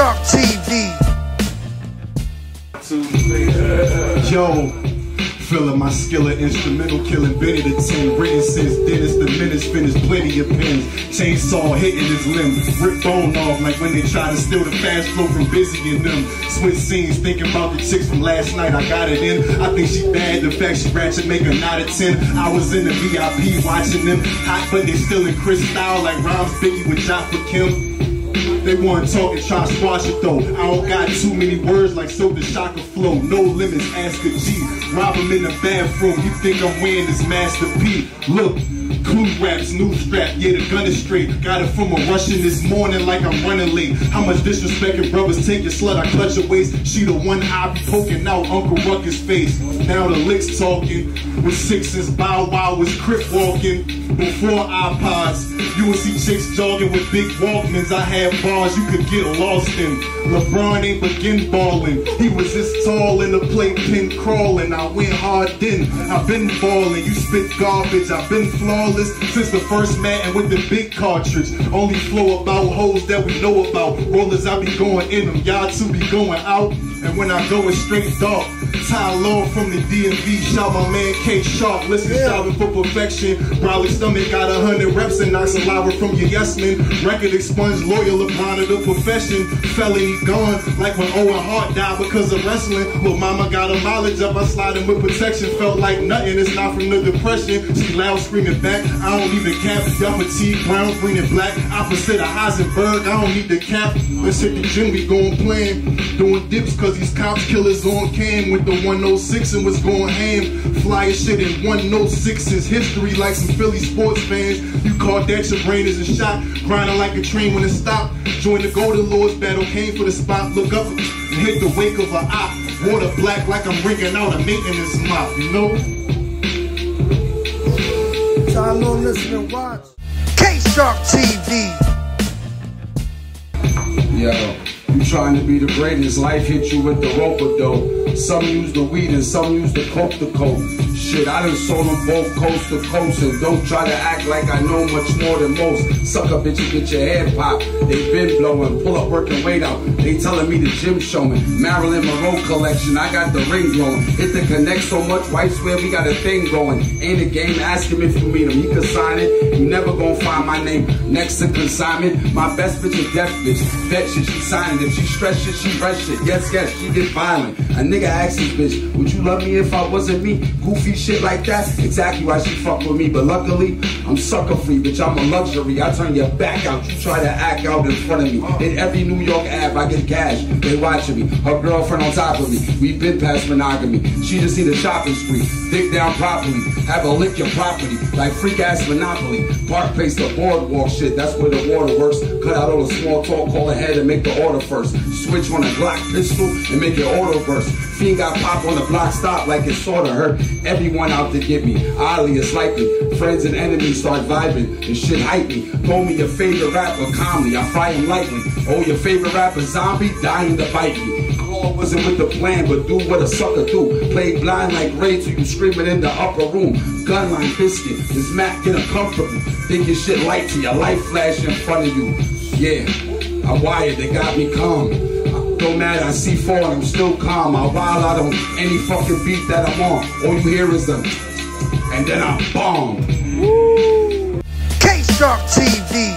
Shark TV. Yo, filling my skillet instrumental, killing 10. Written since Dennis the Menace, finished plenty of pins. Chainsaw hitting his limb, rip bone off like when they try to steal the fast flow from Busy and them. Switch scenes, thinking about the chicks from last night, I got it in. I think she bad, the fact she ratchet make her not a 10. I was in the VIP watching them, hot but they still in Chris style like Rhymes Biggie with Jaffa Kim. They want talk and try to squash it though. I don't got too many words like so the shocker flow. No limits, ask a G. Rob him in the bathroom. You think I'm wearing this Master P? Look. Clue raps, new strap, yeah, the gun is straight. Got it from a Russian this morning like I'm running late. How much disrespecting brothers take your slut, I clutch her waist. She the one I be poking out Uncle Ruckus' face. Now the licks talking. With sixes, Bow Wow was crip walking. Before iPods, you would see chicks jogging with big Walkmans. I had bars you could get lost in. LeBron ain't begin balling. He was this tall in the plate pin crawling. I went hard then. I've been balling. You spit garbage. I've been since the first man and with the big cartridge. Only flow about hoes that we know about. Rollers I be going in them. Y'all two be going out. And when I go, it's straight dark. Ty Law from the DMV. Shout my man K Sharp. Listen, striving for perfection. Raleigh stomach got a hundred reps and knock saliva from your yes men. Record expunged, loyal LeBron of the profession. Felony gone like when Owen Hart died because of wrestling. Little mama got a mileage up. I sliding with protection. Felt like nothing. It's not from the depression. She loud screaming back. I don't even cap. Y'all brown, green, and black. Opposite of Heisenberg. I don't need the cap. Let's hit the gym. We going playing. Doing dips cause these cops killers on cam with the 106 and was going ham. Flying shit in 106 is history like some Philly sports fans. You call that your brain is a shot. Grinding like a train when it stopped. Join the Golden Lords battle. Came for the spot. Look up and hit the wake of a op. Water black like I'm ringing out a maintenance mop. You know? Know, listen and watch. K Shark TV. Yo, you trying to be the greatest, life hit you with the rope of dough. Some use the weed and some use the coke to coke. Shit, I done sold them both coast to coast and don't try to act like I know much more than most. Sucker bitches get your head popped. They been blowing, pull up working weight out. They telling me the gym showing. Marilyn Monroe collection, I got the ring glowing. Hit the connect so much, white swear we got a thing going. Ain't a game, ask him if you meet him. You can sign it, you never gonna find my name next to consignment. My best bitch is deaf bitch. Bet shit, she signing. If she stress shit, she rush it Yes, yes, she get violent. A nigga asked this bitch, would you love me if I wasn't me? Goofy shit like that, exactly why she fuck with me. But luckily, I'm sucker free, bitch. I'm a luxury. I turn your back out. You try to act out in front of me. In every New York Ave, I get cash. They watching me. Her girlfriend on top of me. We been past monogamy. She just need a shopping spree. Dig down properly. Have a lick your property. Like freak ass Monopoly. Park place the boardwalk shit. That's where the water works. Cut out all the small talk. Call ahead and make the order first. Switch on a Glock pistol and make your auto burst. Fiend got pop on the block stop like it sorta hurt. Everyone out to get me. Oddly, it's likely. Friends and enemies start vibing and shit hype me. Call me your favorite rapper calmly. I fry him lightly. Oh, your favorite rapper zombie dying to bite me. Claw wasn't with the plan, but do what a sucker do. Play blind like Ray till you screaming in the upper room. Gunline biscuit, this Mac get uncomfortable. Think your shit light to your life flash in front of you. Yeah, I wired, they got me calm. Don't matter, I see four and I'm still calm. I wild out on any fucking beat that I'm on. All you hear is the, and then I bomb. K Shark TV.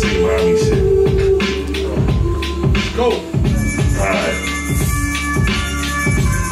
Take Miami shit. Go. Alright.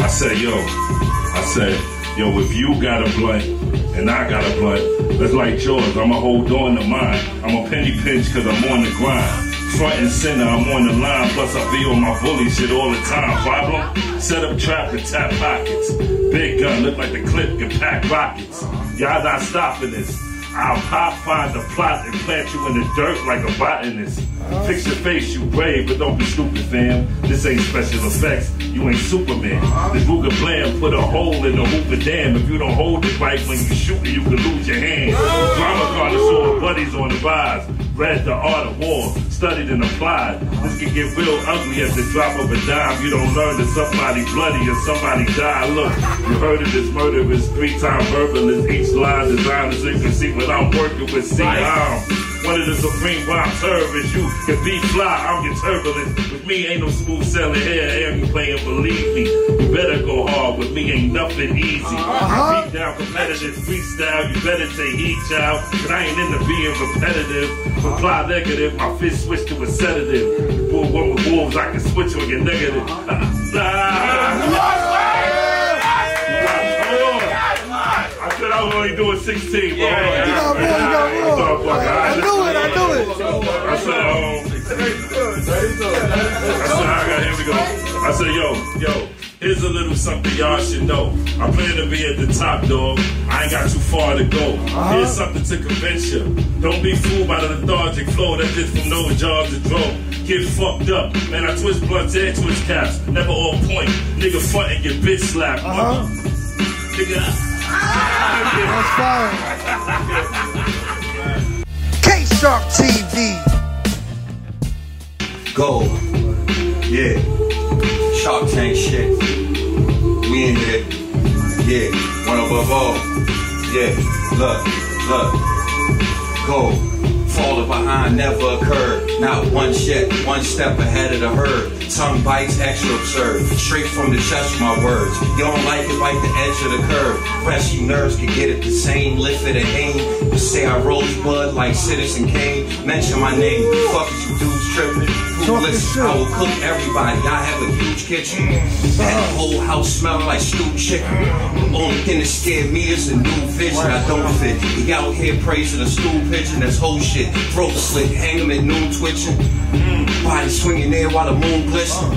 I said, yo, I said, yo, if you got a blunt and I got a blunt, let's like yours. I'ma hold on to mine. I'm a penny pinch cause I'm on the grind. Front and center, I'm on the line. Plus I be on my bully shit all the time. Problem? Set up trap and tap pockets. Big gun, look like the clip can pack rockets. Y'all not stopping this. I'll pop, find the plot, and plant you in the dirt like a botanist. Fix your face, you brave, but don't be stupid, fam. This ain't special effects, you ain't Superman. This Ruger Blam put a hole in the Hoover Dam. If you don't hold it right when you shoot it, you can lose your hand. Drama connoisseur buddies on the rise. Read the art of war, studied and applied. This can get real ugly at the drop of a dime. You don't learn that somebody bloody or somebody died. Look, you heard of this murder is three time verbalist. Each line designed so you can see what I'm working with. See, I'm one of the supreme rhyme terrorists. You can be fly, I'm your turbulent. With me ain't no smooth sailing here, and you playing, believe me. You better go hard, with me ain't nothing easy. Uh-huh. Beat down competitive freestyle, you better take heed, child. Cause I ain't into being repetitive. Reply negative, my fist switch to a sedative. Bull one with wolves, I can switch on your negative. I said I was only doing 16, bro. You got more, you got more. I knew it, I knew it. I said, um, I said, I got, here we go. I said, yo, yo, here's a little something y'all should know. I plan to be at the top, dog. I ain't got too far to go. Here's something to convince you. Don't be fooled by the lethargic flow that just from no jobs to drove. Get fucked up. Man, I twist blunts and twist caps. Never on point. Nigga front and get bitch slapped. Uh-huh. Nigga. That's fine. K Shark TV. Go. Yeah. Shark Tank shit. We in here. Yeah. One above all. Yeah. Look. Look. Go. Falling behind never occurred. Not one shit, one step ahead of the herd. Tongue bites extra absurd. Straight from the chest, my words. You don't like it like the edge of the curve. Rescue nerves can get it the same. Lift it and aim. You say I rosebud like Citizen Kane. Mention my name. Fuck you dudes tripping. Talk listen? I will cook everybody. I have a huge kitchen. And the whole house smell like stewed chicken. The only thing that scared me is the new vision. I don't fit. We out here praising a stool pigeon. That's whole shit. Throat slit, hang him at noon twitching. Body swinging there while the moon glisten.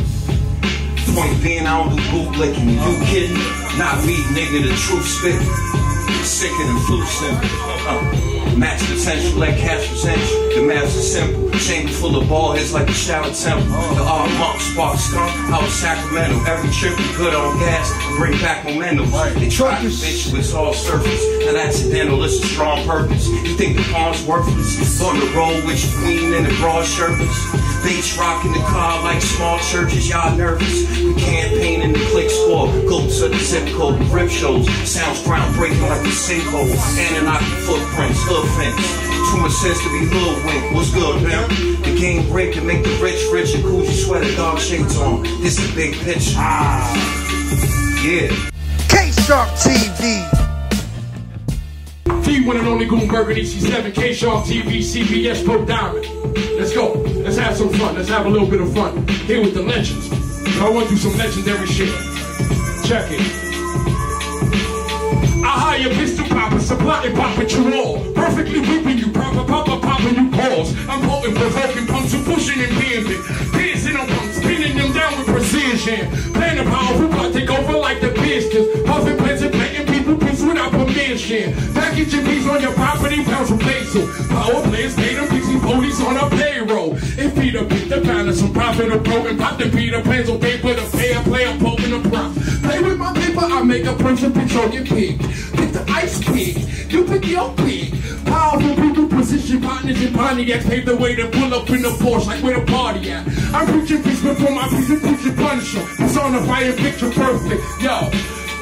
Point being, I don't do bootlicking. You kidding? Not me, nigga. The truth spit. Sicker than flu. Uh, match potential like cash potential. The maths is simple. Chamber full of ball heads like a shower temple. The art monk spark skunk. I was Sacramento. Every trip we good on gas. Bring back momentum. They try to bitch you, it's all surface. Not accidental, it's a strong purpose. You think the pawn's worthless? On the road with your queen and the broad shirtless. Beach rocking the car like small churches. Y'all nervous? We campaign in the click score. Go to the zip code. Rip shows. Sounds groundbreaking like a sinkhole. Anunnaki footprints. Hood fence. Too much sense to be hoodwinked. What's good, man? The game break to make the rich rich. and A Coogi sweater, dog shades on. This the big picture. Ah, yeah. K Shark TV. The one and only Goon Burgundy C7, K Shark TV, CBS Pro Diamond. Let's go. Let's have some fun. Let's have a little bit of fun. Here with the legends. I want to do some legendary shit. Check it. I hire pistol poppers, supplying pop at you all. Perfectly whipping you, proper papa popping you balls. I'm potent, provoking punks and pushing and pimping. Piercing them punks, pinning them down with precision. Playing a powerful plot, take over like the business. Puffing plants and planting people peace without permission. Packaging peace on your property, pounds from peso. Power players, pay them PC police on a payroll. If Peter beat the balance, some or broken pop the Peter plans on I make a on your pig. Pick the ice pig, you pick your pig. Powerful people, position partners in Pontiacs pave the way to pull up in the Porsche like where the party at. I'm preaching peace before my preaching, preaching punisher. Personifying picture perfect, yo.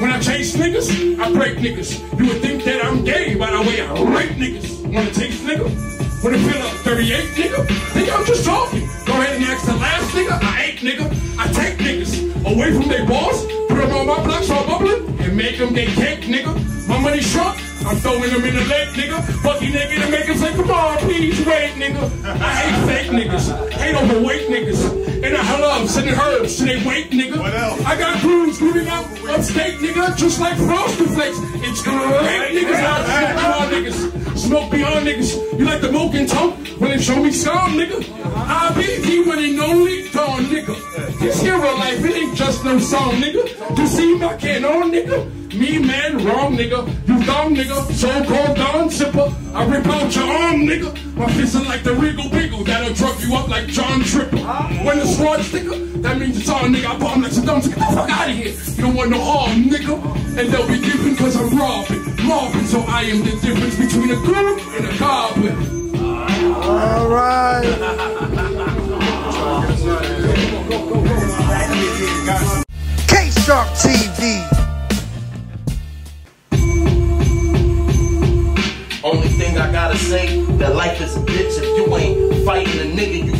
When I chase niggas, I break niggas. You would think that I'm gay by the way I rape niggas. Wanna taste nigga? Wanna feel up 38 nigga? Nigga, I'm just talking. Go ahead and ask the last nigga. I ain't nigga. I take niggas away from their boss, put them on my block, bubbling, and make them they cake, nigga. My money shrunk. I'm throwing them in the lake, nigga. Fucking nigga to make them say, come on, please wait, nigga. I hate fake niggas. Hate overweight niggas. And I love sending herbs to they weight, nigga. What else? I got crews moving out upstate, nigga, just like Frosted Flakes. It's great niggas out, smoke beyond niggas. Smoke beyond niggas. You like the milk and toke? Well, then show me some, nigga. I be the one and only dawn, nigga. This hero life, it ain't just no song, nigga. To see my can on, nigga. Me, man, wrong nigga. You dumb nigga. So-called Don Sipper. I rip out your arm, nigga. My fist is like the Regal Beagle. That'll drop you up like John Tripper. When the sword sticker, that means it's on, nigga. I bomb like Saddam. So get the fuck out of here. You don't want no arm, nigga. And they'll be giving cause I'm robbing. Robbing, so I am the difference between a girl and a goblin. All right. K Shark TV.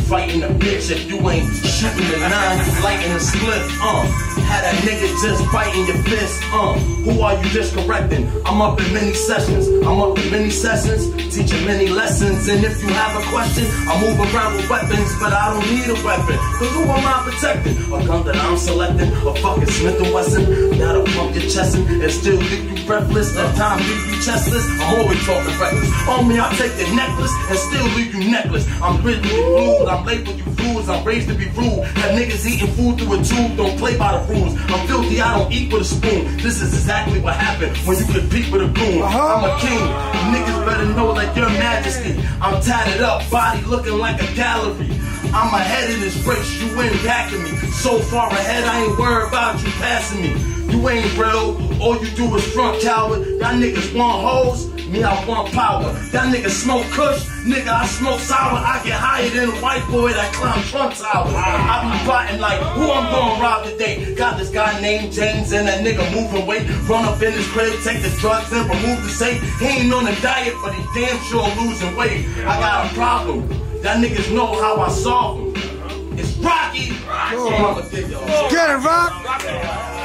Fighting a bitch. If you ain't shooting a nine, lighting a split. Uh, had a nigga just biting your fist. Uh, who are you just correcting? I'm up in many sessions. I'm up in many sessions, teaching many lessons. And if you have a question, I move around with weapons, but I don't need a weapon. Cause who am I protecting? A gun that I'm selecting, a fucking Smith and Wesson that'll pump your chest and still leave you breathless. That time leave you chestless. I'm always talking reckless. On me, I take the necklace and still leave you necklace. I'm rhythmically glued, I'm labeled you fools. I'm raised to be rude. Have niggas eating food through a tube, don't play by the rules. I'm filthy, I don't eat with a spoon. This is exactly what happened when you compete with a goon. Uh-huh. I'm a king. Niggas better know like your majesty. I'm tatted up, body looking like a gallery. I'm ahead of this race, you ain't backing me. So far ahead, I ain't worried about you passing me. You ain't real, all you do is front tower. Y'all niggas want hoes, me I want power. Y'all niggas smoke kush, nigga I smoke sour. I get higher than a white boy that climb Trump Tower. I be plotting like who I'm gonna rob today. Got this guy named James and that nigga moving weight. Run up in his crib, take the drugs and remove the safe. He ain't on a diet, but he damn sure losing weight. I got a problem. Y'all niggas know how I solve them. It's Rocky. Y'all. Get it, Rock.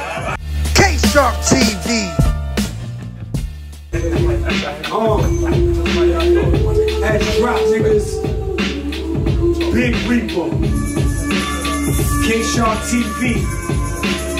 Shark TV. S-Drop niggas, Big Reaper, K Shark TV.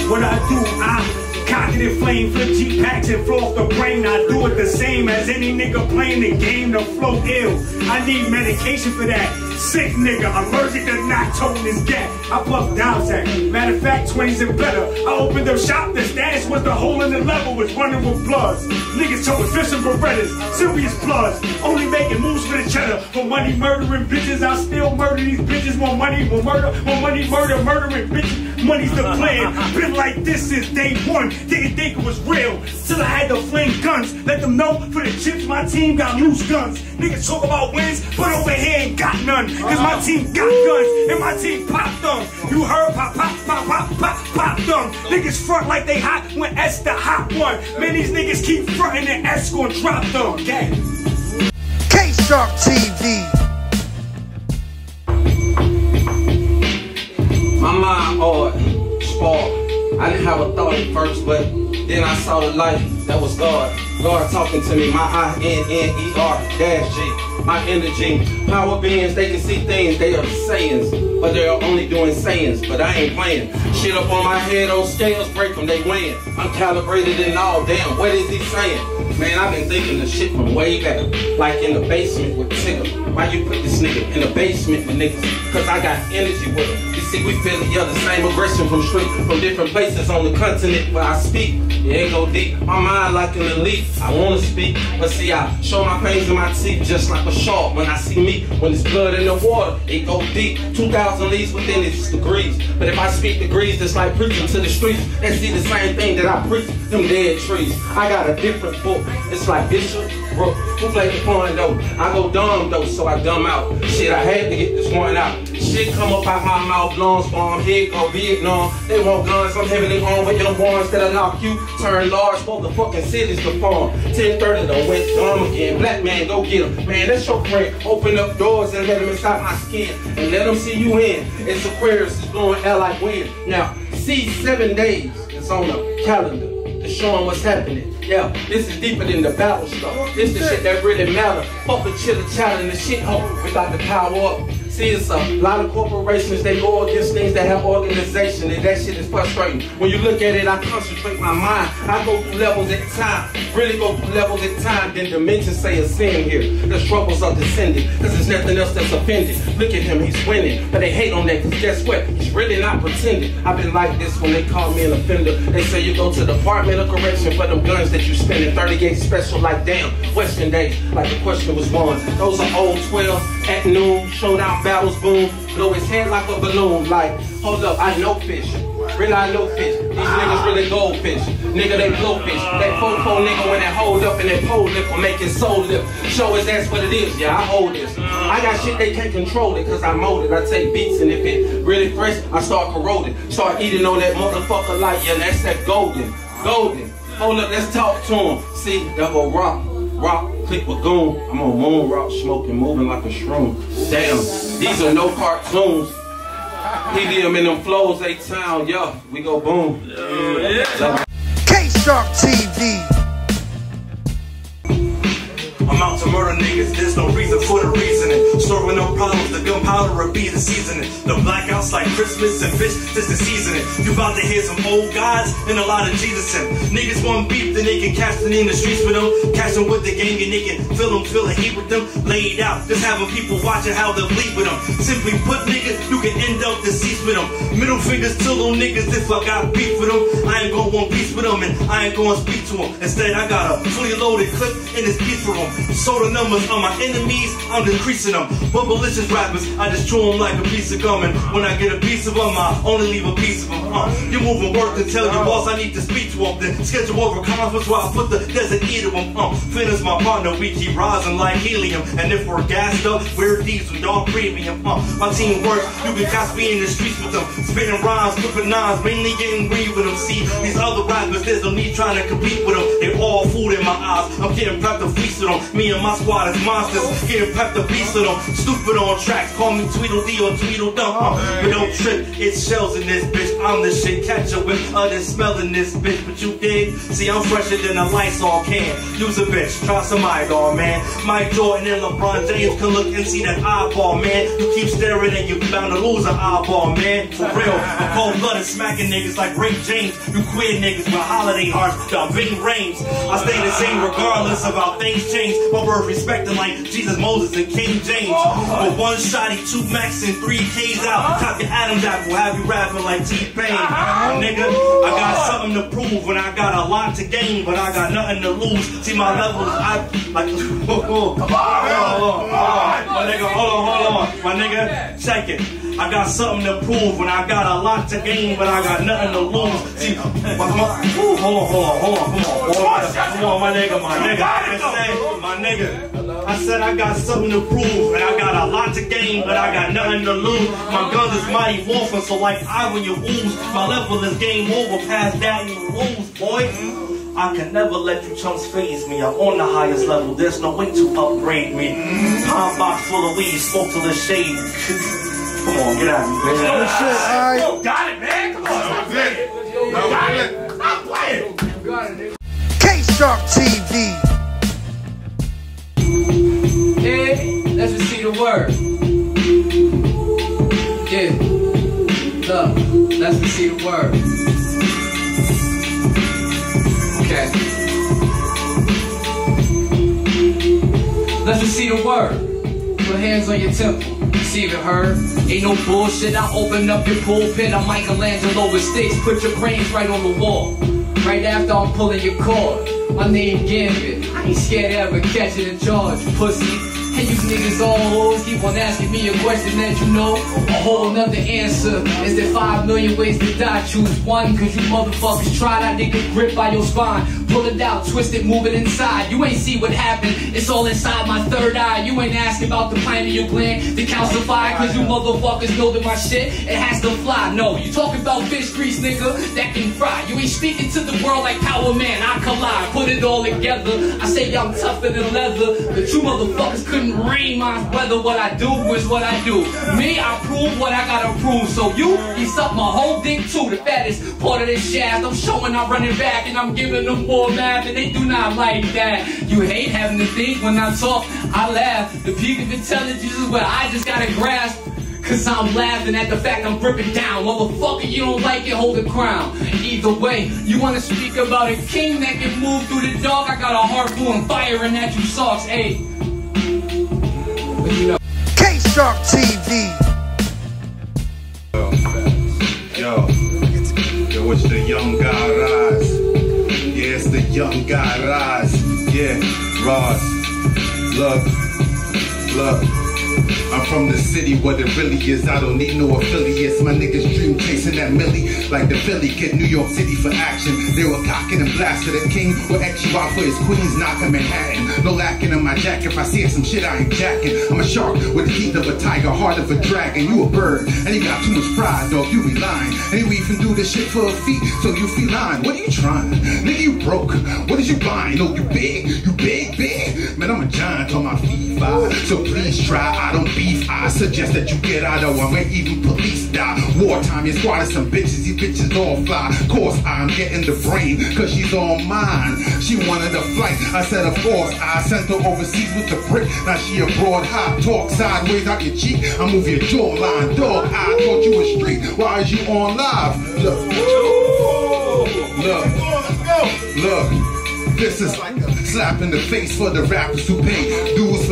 What I do, I and flame, flip G packs and flow off the brain. I do it the same as any nigga playing the game to flow ill. I need medication for that. Sick nigga, allergic to not toting this gap. I puff down sack. Matter of fact, 20s and better. I opened up shop, the status was the hole in the level was running with bloods. Niggas fish and berettas, serious bloods. Only making moves for the cheddar. For money murdering bitches, I still murder these bitches. More money, more murder, more money, murder, murdering bitches. Money's the plan. Been like this since day one. Didn't think it was real. Till I had to fling guns. Let them know for the chips, my team got loose guns. Niggas talk about wins, but over here ain't got none. Cause my team got guns and my team pop them. You heard pop, pop, pop, pop, pop, pop them. Niggas front like they hot when S the hot one. Man, these niggas keep fronting and S gon' drop them. Okay. K Shark TV. My mind or spark. I didn't have a thought at first, but then I saw the light that was God. God talking to me, my I N N E R dash G. My energy, power beings, they can see things, they are sayings, but they are only doing sayings. But I ain't playing. Shit up on my head, those scales break them, they weighing. I'm calibrated and all, damn, what is he saying? Man, I've been thinking the shit from way back, like in the basement with Tigger. Why you put this nigga in the basement with niggas? Cause I got energy with him. You see, we feel the other same aggression from street, from different places on the continent where I speak. It ain't go deep. My mind like an elite. I wanna speak, but see, I show my pains in my teeth just like a shark. When I see me, when it's blood in the water, it go deep. 2,000 leagues within its degrees. But if I speak degrees, it's like preaching to the streets. They see the same thing that I preach, them dead trees. I got a different book. It's like Bishop, Who played the porn though? I go dumb though, so I dumb out. Shit, I had to get this one out. Shit come up out my mouth, lungs bomb, head go Vietnam. They want guns, I'm heavily armed with them ones that'll knock you. Turn large, motherfucking cities to farm. 1030 done went dumb again. Black man, go get him. Man, that's your friend. Open up doors and let him inside my skin. And let him see you in. It's Aquarius, it's going out like wind. Now, see seven days. It's on the calendar to show 'em what's happening. Yeah, this is deeper than the battle stuff. This the shit that really matter. Fuck the chiller child in the shit hole. We got the power up. See, it's a lot of corporations, they go against things that have organization, and that shit is frustrating. When you look at it, I concentrate my mind. I go through levels at time, really go through levels at time. Then dimensions say a sin here. The troubles are descending, because there's nothing else that's offended. Look at him, he's winning. But they hate on that, because guess what? He's really not pretending. I've been like this when they call me an offender. They say you go to the Department of Correction for them guns that you spending 38 special like damn. Western days, like the question was won. Those are old 12 at noon, showdown battles boom. Blow his head like a balloon, like, hold up, I know fish. Really, I know fish. These niggas really goldfish. Nigga, they blowfish. That fofo nigga when they hold up and they pole lip will make his soul lip. Show his ass what it is. Yeah, I hold this. I got shit they can't control it cause I mold it. I take beats and if it really fresh, I start corroding. Start eating on that motherfucker like, yeah, that's that golden. Golden. Hold up, let's talk to him. See, double rock. Rock, click with goon. I'm on moon rock, smoking, moving like a shroom. Damn, these are no cartoons. Helium in them flows, they town, yo, we go boom. K-Shark TV. I'm out to murder niggas, there's no reason for the reasoning. Storing no problems, the gunpowder will be the seasoning. The blackouts like Christmas and fish, just the seasoning. You about to hear some old gods and a lot of Jesus in. Niggas want beef, then they can catch it in the streets with them. Catch them with the gang and they can feel them, feel the heat with them. Laid out, just having people watching how they bleed with them. Simply put, niggas, you can end up deceased with them. Middle fingers to them niggas if I got beef with them. I ain't gonna want peace with them and I ain't gonna speak to them. Instead, I got a fully loaded clip in this beef for them. So the numbers on my enemies, I'm decreasing them. But malicious rappers, I just chew them like a piece of gum. And when I get a piece of them, I only leave a piece of them. Uh, you moving work to tell your boss I need to speak to him. Then schedule over conference while I put the desert E to him. Uh, Finn is my partner, we keep rising like helium. And if we're gassed up, we're diesel, dog premium. Uh, my team works, you can catch me in the streets with them. Spitting rhymes, flipping nines, mainly getting green with them. See, these other rappers, there's no need trying to compete with them. They all food in my eyes. I'm getting prepped to feast with them. Me and my squad is monsters. Getting prepped to beast with them. Stupid on tracks. Call me Tweedledee or Tweedledum. Uh, but don't trip. It's shells in this bitch. I'm the shit. Catch up with others smelling this bitch. But you dig? See, I'm fresher than a Lysol can. Use a bitch. Try some eyeball, man. Mike Jordan and LeBron James can look and see that eyeball, man. You keep staring and you bound to lose an eyeball, man. For real. I'm cold blooded smacking niggas like Rick James. You queer niggas with holiday hearts. The big rains. I stay the same regardless of how things change. My word respecting like Jesus, Moses, and King James. With one shotty, two max, and three K's out. Top your Adam's apple, have you rapping like T-Pain. Nigga, I got something to prove and I got a lot to gain, but I got nothing to lose. See my levels, I like. Hold on, hold on, hold on, my nigga, hold on, hold on, my nigga, check it. I got something to prove and I got a lot to gain, but I got nothing to lose. See, my, my, hold on, hold on, hold on, come on, hold on, come on, my nigga, my nigga. I my nigga, I said I got something to prove and I got a lot to gain, but I got nothing to lose. My guns is mighty morphin', so like I when you ooze, my level is game over. Past that you lose, boy. I can never let you chumps phase me. I'm on the highest level. There's no way to upgrade me. Palm box full of weed, smoke to the shade. Come on, get out of here. man. Oh shit, alright. Yo, got it, man. Come on, stop playing. Got it. Stop playing. K-Shark TV. Yeah, let's just see the word. Yeah. Look, let's just see the word. Okay. Let's just see the word. Put hands on your temple. See it hurt. Ain't no bullshit. I open up your pulpit. I'm Michelangelo with sticks. Put your brains right on the wall. Right after I'm pulling your cord. My name Gambit. I ain't scared to ever catch it charge, pussy. And you niggas all hoes keep on asking me a question that you know A whole nother answer Is there five million ways to die? Choose one Cause you motherfuckers tried I nigga grip by your spine Pull it out, twist it, move it inside. You ain't see what happened. It's all inside my third eye. You ain't asking about the your gland To calcify Cause you motherfuckers know that my shit. It has to fly. No, you talking about fish grease nigga That can fry. You ain't speaking to the world like Power Man. I collide, put it all together. I say I'm tougher than leather. But you motherfuckers couldn't read my weather. What I do is what I do. Me, I prove what I gotta prove. So you, you suck my whole dick too. The fattest part of this shaft. I'm showing I'm running back And I'm giving them more math And they do not like that You hate having to think when I talk I laugh The peak of intelligence is what I just gotta grasp Cause I'm laughing at the fact I'm ripping down. Motherfucker, you don't like it, hold the crown. Either way, you wanna speak about a king that can move through the dark? I got a heart full and firing at you socks, ayy. But you know. K Shark TV. Yo, yo, it's the young guy rise. Young guy rise. Yeah, rise. Look, look. I'm from the city where it really is. I don't need no affiliates. My niggas dream chasing that millie like the Philly kid, New York City for action. They were cocking and blasting the king will X you out for his queens, knocking Manhattan. No lacking in my jacket. If I see some shit, I ain't jacking. I'm a shark with the teeth of a tiger, heart of a dragon. You a bird, and you got too much pride, dog. You be lying. And we even do this shit for a fee, so you feline. What are you trying? Nigga, you broke. What is you buying? Oh, you big? You big, big? Man, I'm a giant on my feet, five. So please try. I don't I suggest that you get out of one way, even police die. Wartime, you squatted some bitches, you bitches all fly. Course, I'm getting the brain, cause she's on mine. She wanted a flight, I said, of course. I sent her overseas with the brick. Now she abroad, hot talk sideways out your cheek. I move your jawline, dog. I thought you were street. Why is you on live? Look, look, look. This is like a slap in the face for the rappers who pay dues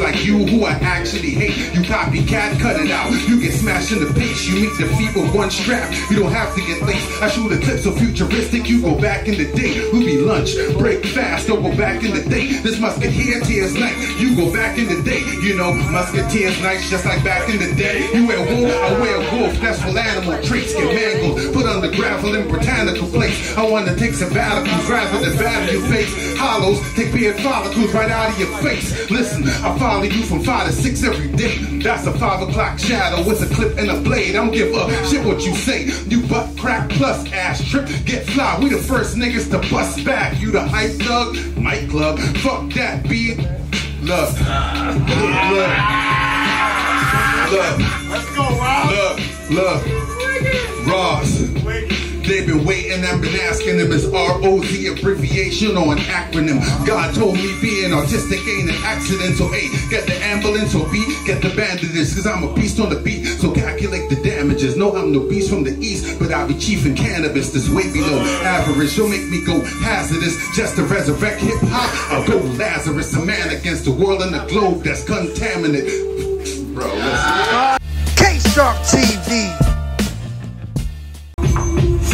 like you who I actually hate. You copycat, cut it out. You get smashed in the face. You meet defeat with one strap. You don't have to get laced. I shoot a clip so futuristic. You go back in the day. We be lunch, break fast, go back in the day. This musketeer tears night. You go back in the day. You know, musketeers nights just like back in the day. You wear wool, I wear wolf. That's for animal traits get mangled. Put on the gravel in botanical place. I wanna take sabbaticals rather than battle your face. Hollows, take beard follicles right out of your face. Listen, I follow you from five to six every day. That's a five o'clock shadow with a clip and a blade. I don't give a shit what you say. You butt crack plus ass trip. Get fly. We the first niggas to bust back. You the hype thug, Mike Club. Fuck that, B. Look. Look. Look. Let's go, oh Roz. Look. Look. Roz. They've been waiting, I've been asking them, is ROZ abbreviation or an acronym? God told me being autistic ain't an accident, so A, get the ambulance, or B, get the bandages, cause I'm a beast on the beat, so calculate the damages. No, I'm no beast from the east, but I'll be chief in cannabis, this way below average. You'll make me go hazardous just to resurrect hip hop. I'll go Lazarus, a man against the world and the globe that's contaminated. Bro, listen. K Shark TV.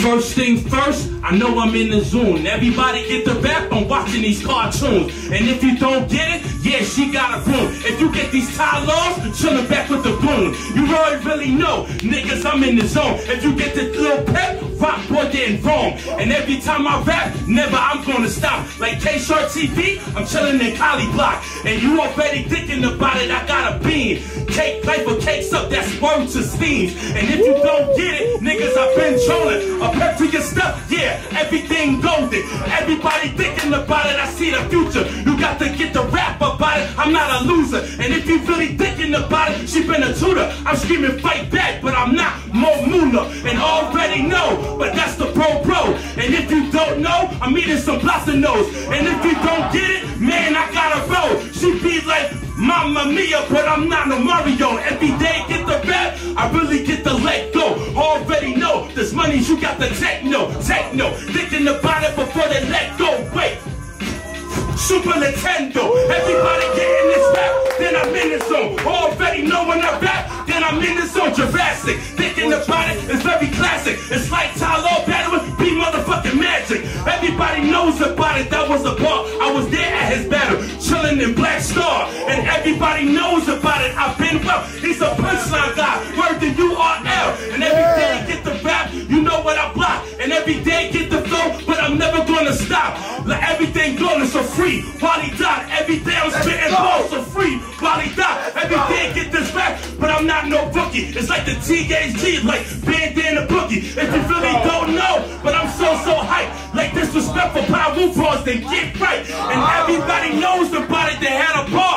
First thing first, I know I'm in the zone. Everybody get the rap, I'm watching these cartoons. And if you don't get it, yeah, she got a room. If you get these tie laws, chillin' back with the boom. You already really know, niggas, I'm in the zone. If you get the little pep, rock boy getting wrong. And every time I rap, never I'm gonna stop. Like K-Shark TV, I'm chillin' in Cali Block. And you already thinking about it, I got a bean. Cake, paper, cakes up, that's word to steams. And if you don't get it, niggas, I've been trolling pep to your step, yeah, everything golden. Everybody thinking about it, I see the future. You got to get the rap about it, I'm not a loser. And if you really thinking about it, she been a tutor. I'm screaming fight back, but I'm not Mo Mula. And already know, but that's the pro pro. And if you don't know, I'm eating some blossom nose. And if you don't get it, man, I gotta roll. She be like, Mamma mia, but I'm not a Mario. Every day get the rap, I really get the let go. Already know this money's you got the techno, techno. Thinking about it before they let go. Wait. Super Nintendo, everybody getting this rap, then I'm in the zone. Already know when I rap, then I'm in the zone. Jurassic, thinking about it, it's very classic. It's like been well. He's a punchline guy, word to URL. And every day get the rap, you know what I block. And every day get the flow, but I'm never gonna stop. Let everything go, it's so free. He died, every day I'm spitting balls so free. He died, every day get this back, but I'm not no rookie. It's like the THG, like bandana boogie. If you really don't know, but I'm so so hype. Like disrespectful power bros, then get right. And everybody knows about it, they had a bar.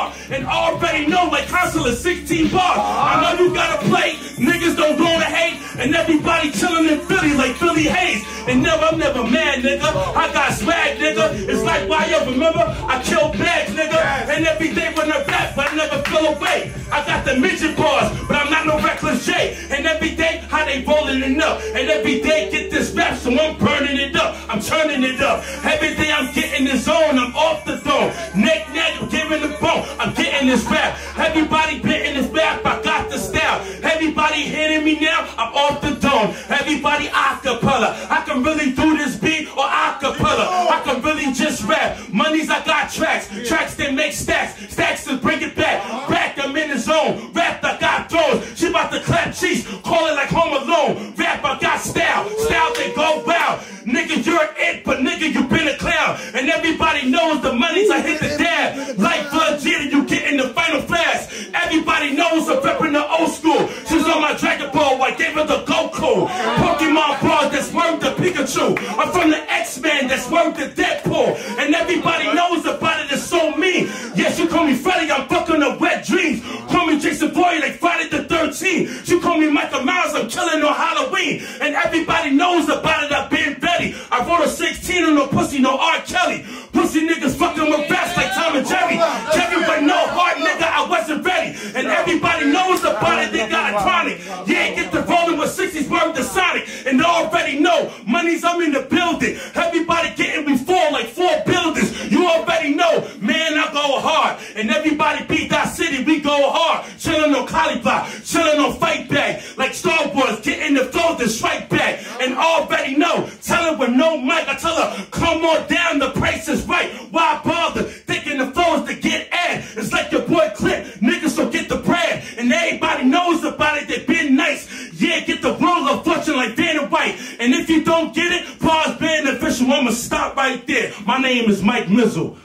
Already know, like Consular 16 bars. I know you gotta play, niggas don't go to hate. And everybody chilling in Philly like Philly Hayes. And never, I'm never mad, nigga. I got swag, nigga. It's like why you remember? I killed bags, nigga. And every day when I rap, but I never feel away. I got the midget bars, but I'm not no reckless J. And every day, how they rolling it up. And every day, get this rap, so I'm burning it up. I'm turning it up. Every day, I'm getting the zone. I'm off the throne. Neck, neck, I'm giving the bone. I'm getting this rap. Everybody bitten this rap. I got the style. Everybody hitting me now. I'm off the dome. Everybody acapella. I can really do this beat or acapella. I can really just rap. Money's I got tracks. Tracks that make stacks. Stacks to bring it back. Back, I'm in the zone. Rap, I got throws. She about to clap cheeks. Call it like Home Alone. Rap, I got style. Style, they go wild. Nigga, you're an it, but nigga, you been a clown. And everybody knows the money's I hit the dab. Like Blood Jitty, you get in the final flash. Everybody knows I'm repping the old school. She's on my Dragon Ball, I gave her the Goku. Pokemon bras that swerved the Pikachu. I'm from the X-Men that swerved the Deadpool. 13th. You call me Michael Myers, I'm killing on Halloween. And everybody knows about it, I've been ready. I wrote a 16 on no pussy, no R. Kelly. Pussy niggas fucking with rats like Tom and Jerry. Jerry but no heart, nigga, I wasn't ready. And everybody knows about it, they got a chronic. Yeah, get the rolling with 60s worth the Sonic. And they already know, money's I'm in the building. Everybody getting me four like four buildings. You already know, hard. And everybody beat that city, we go hard. Chillin' on cauliflower, chillin' on fight back. Like Star Wars, get in the flow, then strike back. And already know, tell her with no mic, I tell her, come on down, the price is right. Why bother? Thinking the flow is to get ad. It's like your boy Clip, niggas don't get the bread. And everybody knows about it, they been nice. Yeah, get the roll of fortune like Vanna White. And if you don't get it, pause being official. I'ma stop right there. My name is Mike Mizzle.